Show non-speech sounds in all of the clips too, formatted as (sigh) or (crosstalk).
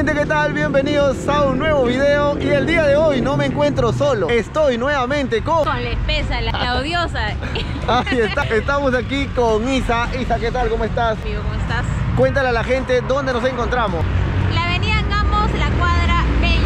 Gente, ¿qué tal? Bienvenidos a un nuevo video y el día de hoy no me encuentro solo, estoy nuevamente con... Con la espesa, la, (laughs) la odiosa. Ahí está, estamos aquí con Isa. Isa, ¿qué tal? ¿Cómo estás? Amigo, ¿cómo estás? Cuéntale a la gente dónde nos encontramos. La avenida Angamos, la cuadra 20,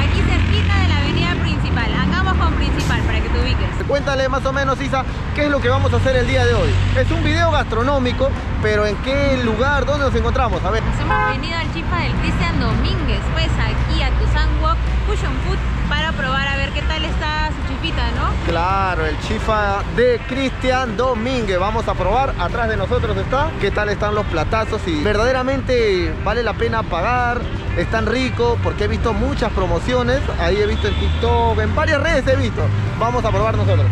aquí cerquita de la avenida principal. Angamos con principal, para que te ubiques. Más o menos, Isa, qué es lo que vamos a hacer el día de hoy. Es un video gastronómico, pero ¿en qué lugar? ¿Dónde nos encontramos? A ver. Nos hemos venido al chifa del Cristian Domínguez, pues aquí a Tuzán Walk Fusion Food para probar a ver qué tal está su chifita, ¿no? Claro, el chifa de Cristian Domínguez. Vamos a probar. Atrás de nosotros está. ¿Qué tal están los platazos? Y verdaderamente vale la pena pagar. Están ricos porque he visto muchas promociones. Ahí he visto en TikTok, en varias redes he visto. Vamos a probar nosotros.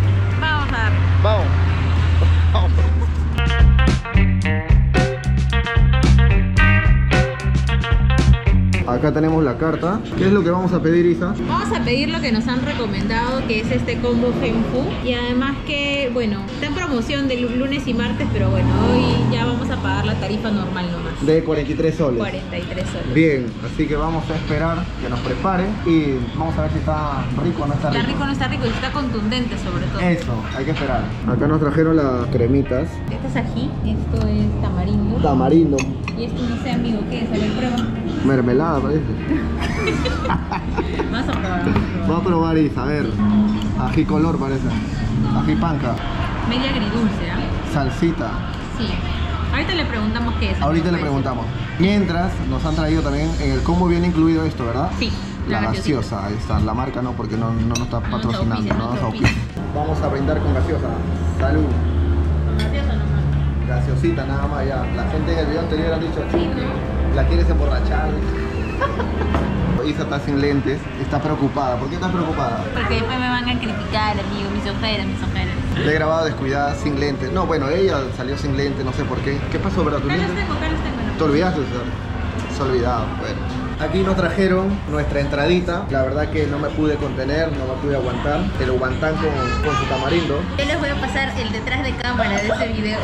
Acá tenemos la carta. ¿Qué es lo que vamos a pedir, Isa? Vamos a pedir lo que nos han recomendado, que es este combo Fenfu. Y además que, bueno, está en promoción de lu- lunes y martes, pero bueno, hoy vamos a pagar la tarifa normal nomás. De 43 soles. 43 soles. Bien, así que vamos a esperar que nos preparen y vamos a ver si está rico o no está Está rico. rico, no está rico y está contundente sobre todo. Eso, hay que esperar. Acá nos trajeron las cremitas. Este es ají, esto es tamarindo. Tamarindo, Y esto no sé, amigo, ¿qué es? A ver, prueba. mermelada parece. (laughs) Vamos a probar. Va a probar Isa, a ver. Ají color parece. Ají panca. Media agridulce, ¿ah? Salsita. Sí. Ahorita le preguntamos qué es. Ahorita le preguntamos. Mientras nos han traído también, en el combo viene incluido esto, ¿verdad? Sí, La gaseosa, ahí está. La marca no, porque no, no nos está patrocinando. no nos auspicia. Vamos a brindar con gaseosa. Salud. Con gaseosa nomás. Gaseosita nada más ya. La gente en el video anterior ha dicho, Sí, ¿no? la quieres emborrachar. (laughs) Isa está sin lentes, está preocupada. ¿Por qué estás preocupada? Porque después me van a criticar, amigo, mis ojeras, mis ojeras. Le he grabado descuidada sin lentes. No, bueno, ella salió sin lentes, no sé por qué. ¿Qué pasó, verdad? ¿Tu Acá los lente? tengo, acá los tengo. ¿no? ¿Te olvidaste? Se olvidado, bueno. Aquí nos trajeron nuestra entradita. La verdad que no me pude contener, no me pude aguantar. El guantán con, con su tamarindo. Yo les voy a pasar el detrás de cámara de ese video.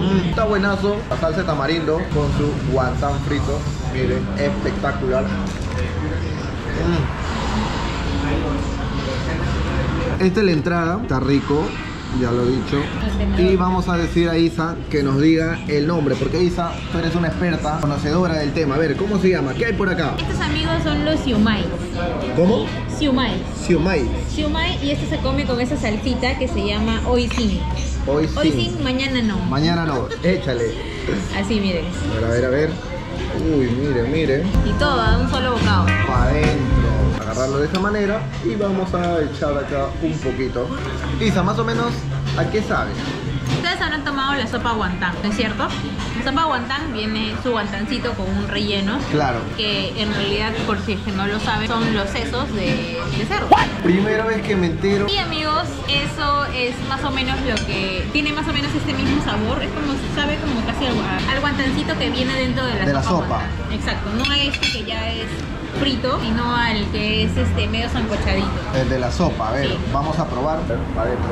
Mm, está buenazo. La salsa de tamarindo con su guantán frito. Miren, espectacular. Mm. Esta es la entrada, está rico, ya lo he dicho. Y vamos a decir a Isa que nos diga el nombre, porque Isa, tú eres una experta, conocedora del tema. A ver, ¿cómo se llama? ¿Qué hay por acá? Estos amigos son los siumai. ¿Cómo? Siumai. Siomai. Siumai y este se come con esa salsita que se llama oisin. Hoy sí. Oisin, mañana no. Mañana no, échale. Así, miren. A ver, a ver, a ver. Uy, miren, miren. Y todo, a un solo bocado. para adentro. Agarrarlo de esa manera y vamos a echar acá un poquito. Isa, más o menos, ¿a qué sabe? Ustedes habrán tomado la sopa guantán, ¿no es cierto? La sopa guantán viene su guantancito con un relleno. Claro. Que en realidad, por si es que no lo saben, son los sesos de, de cerdo. Primera vez que me entero. Y amigos, eso es más o menos lo que tiene más o menos este mismo sabor. Es como, sabe como casi al, gua- al guantancito que viene dentro de la De la sopa. sopa. guantán. Exacto, no a este que ya es frito, sino al que es este medio sancochadito. El de la sopa, a ver, Sí. vamos a probar. Para adentro.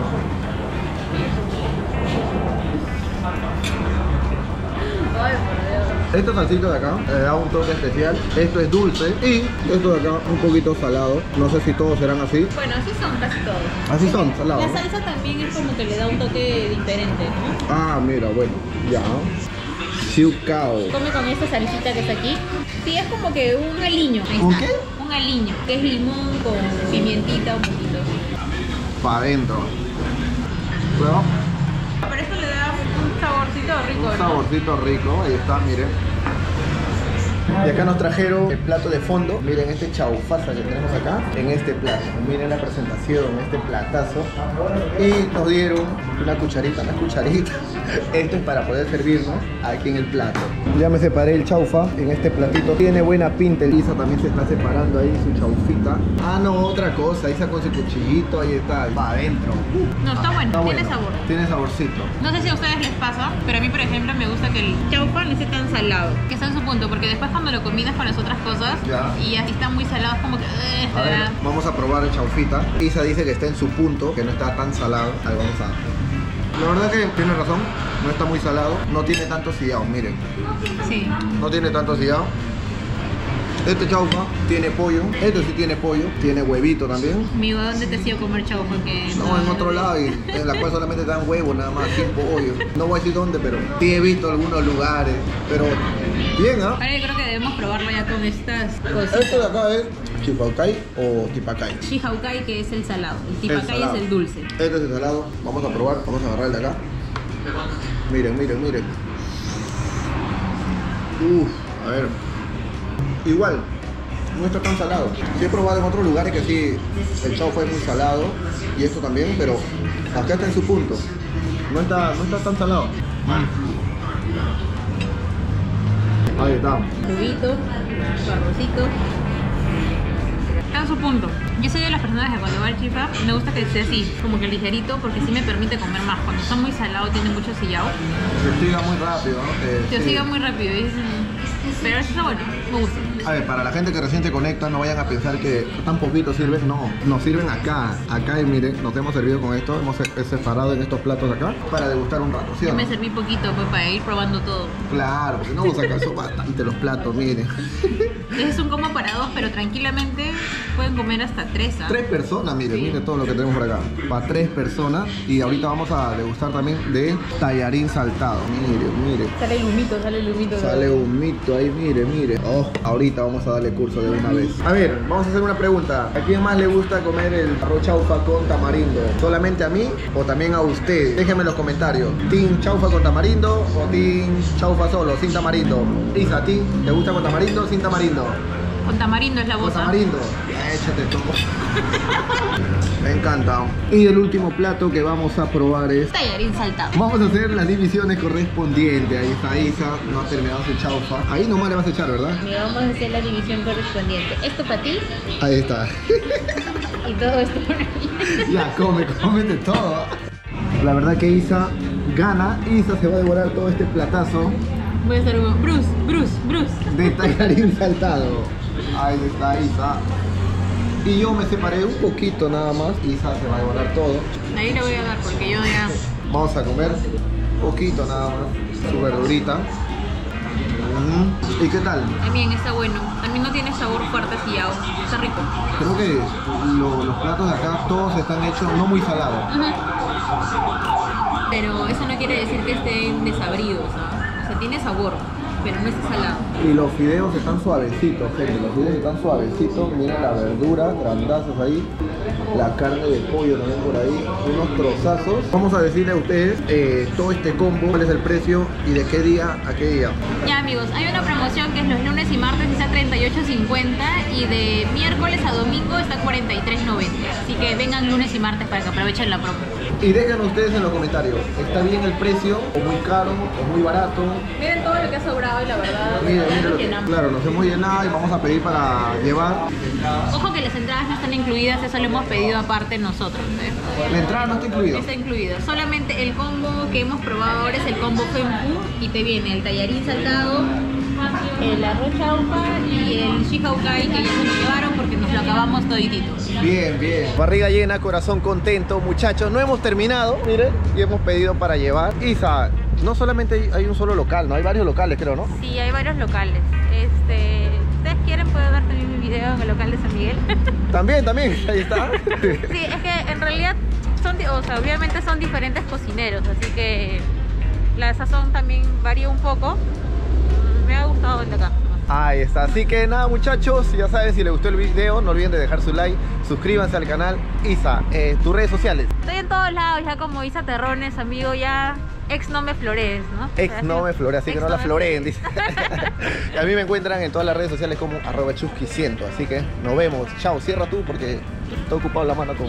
Ay, por Dios. Esta salsita de acá le da un toque especial. Esto es dulce y esto de acá un poquito salado. No sé si todos serán así. Bueno, así son casi todos. Así son, salados. La salsa también es como que le da un toque diferente, ¿no? Ah, mira, bueno, ya. Siucao. Come con esta salsita que está aquí. Sí, es como que un aliño. Ahí ¿Un está. qué? Un aliño, que es limón con pimientita un poquito. Para adentro. Pero esto le da rico, Un ¿no? saborcito rico, ahí está, miren. Y acá nos trajeron el plato de fondo. Miren este chaufaza que tenemos acá en este plato. Miren la presentación, este platazo. Y nos dieron una cucharita, una cucharita. Esto es para poder servirnos aquí en el plato. Ya me separé el chaufa en este platito. Tiene buena pinta. Elisa también se está separando ahí su chaufita. Ah, no, otra cosa. Isa con su cuchillito, ahí está. Va adentro. No, está bueno, Está tiene bueno. sabor. Tiene saborcito. No sé si a ustedes les pasa, pero a mí, por ejemplo, me gusta que el chaufa no esté tan salado. Que está en su punto, porque después cuando lo combinas con las otras cosas Ya. y así está muy salado, es como que... eh, A ver, ¿verdad? vamos a probar el chaufita. Isa dice que está en su punto, que no está tan salado. Ahí vamos a. La verdad que tiene razón, no está muy salado, no tiene tanto sillao, miren. Sí. No tiene tanto sillao. Este chaufa tiene pollo, este sí tiene pollo, tiene huevito también. Amigo, ¿dónde te has ido a comer chaufa? Que No, en otro lado, y en la cual solamente dan huevos nada más, sin pollo. No voy a decir dónde, pero sí he visto algunos lugares. Pero bien, ¿ah? Ahora yo creo que debemos probarlo ya con estas cosas. Esto de acá es chifaucay o tipacay. Shihaukai, que es el salado. El tipacay es el dulce. Este es el salado, vamos a probar, vamos a agarrar el de acá. Miren, miren, miren. Uf, a ver. Igual, no está tan salado. Sí he probado en otros lugares que sí, el chau fue muy salado y esto también, pero acá está en su punto. No está, no está tan salado. Ahí está. Juguito, su arrocito. Está en su punto. Yo soy de las personas que cuando va al chifa me gusta que esté así, como que ligerito, porque sí me permite comer más. Cuando está muy salado, tiene mucho sillao, Se hostiga muy rápido, ¿no? Eh, se sí. sigue muy rápido. y es, pero eso está bueno, me gusta. A ver, para la gente que recién se conecta, no vayan a pensar que tan poquito sirven. No, nos sirven acá. Acá, y miren, nos hemos servido con esto. Hemos se- separado en estos platos acá para degustar un rato, ¿sí o Yo me serví poquito pues, para ir probando todo. Claro, porque no vamos a sacar son bastante (laughs) los platos, miren. Es un como para dos, pero tranquilamente pueden comer hasta tres. ¿ah? Tres personas, miren, Sí. miren todo lo que tenemos por acá. Para tres personas. Y ahorita vamos a degustar también de tallarín saltado. Miren, miren. Sale el humito, sale el humito. Sale un mito ahí, mire, mire. Oh, ahorita vamos a darle curso de una vez. A ver, vamos a hacer una pregunta. ¿A quién más le gusta comer el arroz chaufa con tamarindo? ¿Solamente a mí o también a usted? Déjenme en los comentarios. ¿Team chaufa con tamarindo o team chaufa solo, sin tamarindo? Isa, ¿a ti te gusta con tamarindo o sin tamarindo? Con tamarindo es la Con voz. ¿ah? tamarindo. Échate todo. (laughs) Me encanta. Y el último plato que vamos a probar es Tallarín saltado. Vamos a hacer las divisiones correspondientes. Ahí está Isa, no ha terminado su chaufa. Ahí nomás le vas a echar, ¿verdad? Mira, vamos a hacer la división correspondiente. Esto para ti Ahí está. (laughs) y todo esto para mí. (laughs) ya, come, cómete todo. La verdad que Isa gana. Isa se va a devorar todo este platazo Voy a hacer un Bruce, Bruce, Bruce. de tallarín saltado. Ahí está Isa. Y yo me separé un poquito nada más. Isa se va a devorar todo. Ahí le voy a dar porque yo ya. Vamos a comer poquito nada más. Su verdurita. ¿Y qué tal? También está bueno. También no tiene sabor fuerte sillao. Está rico. Creo que lo- los platos de acá todos están hechos no muy salados. Pero eso no quiere decir que estén desabridos, ¿ah? Sea, tiene sabor, pero no está salado. Y los fideos están suavecitos, gente. Los fideos están suavecitos. Miren la verdura, grandazos ahí. La carne de pollo también por ahí. Unos trozazos. Vamos a decirle a ustedes eh, todo este combo, cuál es el precio y de qué día a qué día. Ya amigos, hay una promoción que es los lunes y martes está a 38.50 y de miércoles a domingo está a 43.90. Así que vengan lunes y martes para que aprovechen la promo. Y déjenos ustedes en los comentarios, ¿está bien el precio? ¿O muy caro? ¿O muy barato? Miren todo lo que ha sobrado y la verdad Miren, miren nos lo que- llenamos. claro, nos hemos llenado y vamos a pedir para llevar. Ojo que las entradas no están incluidas, eso lo hemos pedido aparte nosotros. ¿eh? La entrada no está incluida. Está incluido. Solamente el combo que hemos probado ahora es el combo Fempu y te viene el tallarín saltado, el arroz chaufa y el shihaukai que ya se lo llevaron porque nos lo acabamos toditito. Bien, bien. Barriga llena, corazón contento, muchachos. No hemos terminado, miren, y hemos pedido para llevar. Isa, no solamente hay, un solo local, no hay varios locales, creo, ¿no? Sí, hay varios locales. Este, ustedes quieren puedo dar también mi video en el local de San Miguel. (laughs) También, también, ahí está. (laughs) sí, es que en realidad son, o sea, obviamente son diferentes cocineros, así que la sazón también varía un poco. Me ha gustado el de acá. Ahí está. Así que nada, muchachos, ya saben, si les gustó el video, no olviden de dejar su like, suscríbanse al canal. Isa, eh, tus redes sociales. Estoy en todos lados, ya como Isa Terrones, amigo, ya ex no me flores, ¿no? O sea, Ex no me flore, así que no la floreen, flores. (laughs) (laughs) dice. A mí me encuentran en todas las redes sociales como arroba chusqui100. Así que nos vemos. Chao, cierra tú porque estoy ocupado la mano con...